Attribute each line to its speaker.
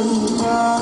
Speaker 1: Oh,